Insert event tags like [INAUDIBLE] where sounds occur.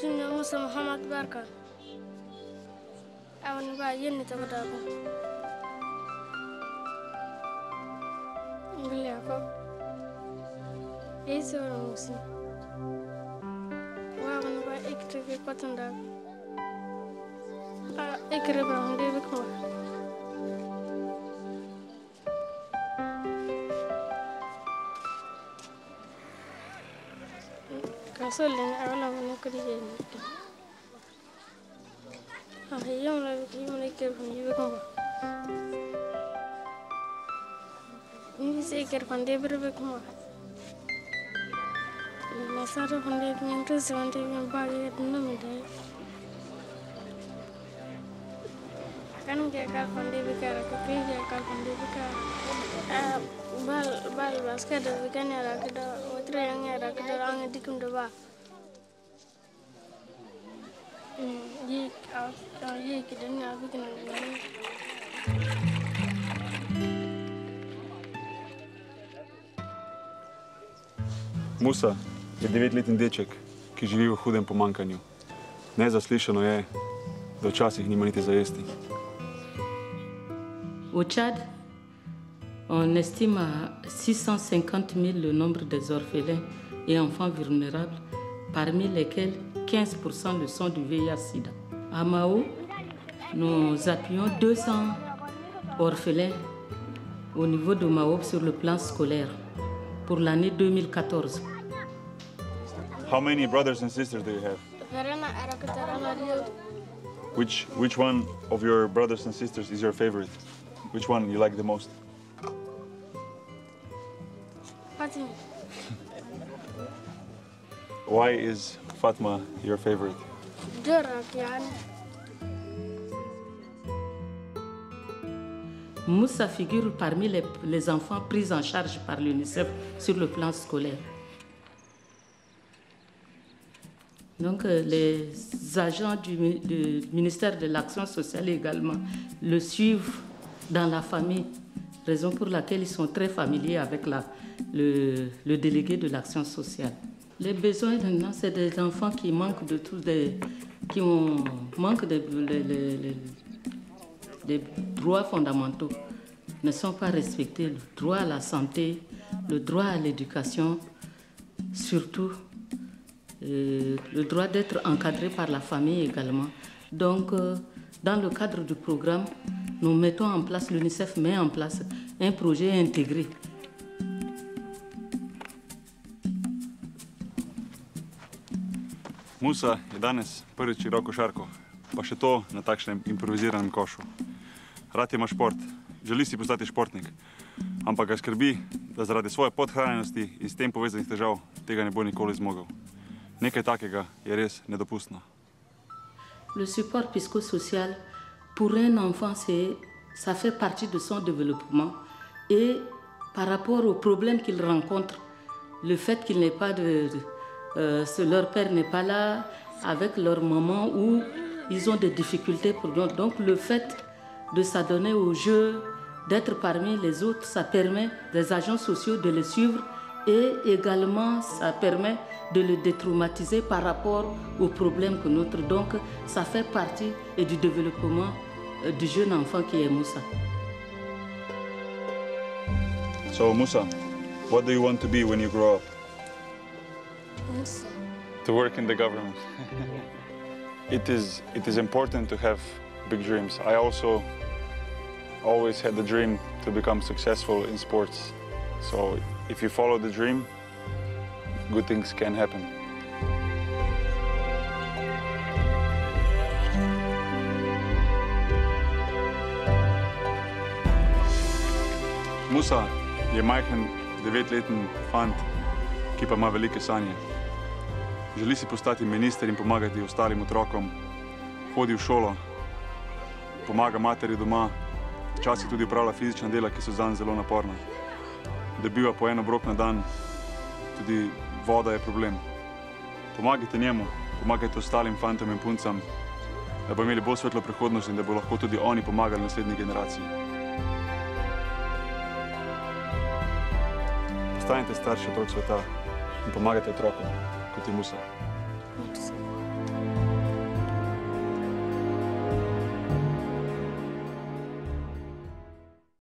tunda Musa Muhammad Barka awon ba yenni tama daba ngile ko esi wona musi wawon ba ekitigi kotondaba a ekire ba hunde أصلي أنا من كل شيء اليوم لا يوم لا يكرهون يبكون يمسي يكرهون دبر بكم ما صار هندي من رز هندي من باقي نم ده kan ke kal kondi bikara ke pi ke kal kondi bikara bal bal basket bikanya rakda utre yang rakda orang dikum deba ba. Yi a yi kidan ya bi kan ne. Musa je devetletni deček, ki živi v hudem pomankanju. Nezaslišano je, da včasih nima niti za jesti. Au Tchad, on estime à 650 000 le nombre des orphelins et enfants vulnérables, parmi lesquels 15% le sont du VIH-Sida. À Mao, nous appuyons 200 orphelins au niveau de Mao sur le plan scolaire pour l'année 2014. How many brothers and sisters do you have? Which which one of your brothers and sisters is your favorite? Which one you like the most? Fatima. Why is Fatma your favorite? Moussa figure parmi les, les enfants pris en charge par l'UNICEF sur le plan scolaire. Donc euh, les agents du, mi- du ministère de l'Action sociale également le suivent dans la famille, raison pour laquelle ils sont très familiers avec la, le, le délégué de l'action sociale. Les besoins maintenant, c'est des enfants qui manquent de tout, des, qui ont, manquent de, les- les- les- les droits fondamentaux ne sont pas respectés. Le droit à la santé, le droit à l'éducation, surtout le droit d'être encadré par la famille également. Donc, euh, dans le cadre du programme, nous mettons en place, l'UNICEF met en place un projet intégré Musa je danes prvič igral košarko, pa še to na takšnem improviziranem košu. Rad ima šport, želi si postati športnik, ampak ga skrbi, da zaradi svoje podhranjenosti in s tem povezanih težav tega ne bo nikoli zmogel. Nekaj takega je res nedopustno. Le support psychosocial, pour un enfant, ça fait partie de son développement. Et par rapport aux problèmes qu'il rencontre, le fait qu'il n'ait pas de... de- euh, leur père n'est pas là avec leur maman ou ils ont des difficultés pour donc, le fait de s'adonner au jeu, d'être parmi les autres, ça permet des agents sociaux de les suivre et également ça permet de le détraumatiser par rapport aux problèmes que notre. Donc ça fait partie du développement euh, du jeune enfant qui est Moussa. So Musa, what do you want to be when you grow up? To work in the government. [LAUGHS] it is it is important to have big dreams. I also always had the dream to become successful in sports. So if you follow the dream, good things can happen. Musa je majhen devetleten fant, ki pa ima velike sanje. Želi si postati minister in pomagati ostalim otrokom, hodi v šolo, pomaga materi doma, včasih tudi upravlja fizična dela, ki so zanj zelo naporna. Dobiva po en obrok na dan, tudi voda je problem. Pomagajte njemu, pomagajte ostalim fantom in puncam, da bo imeli bolj svetlo prihodnost in da bo lahko tudi oni pomagali naslednji generaciji. Postanite starši otrok sveta in pomagajte otrokom, kot je Musa. Merci.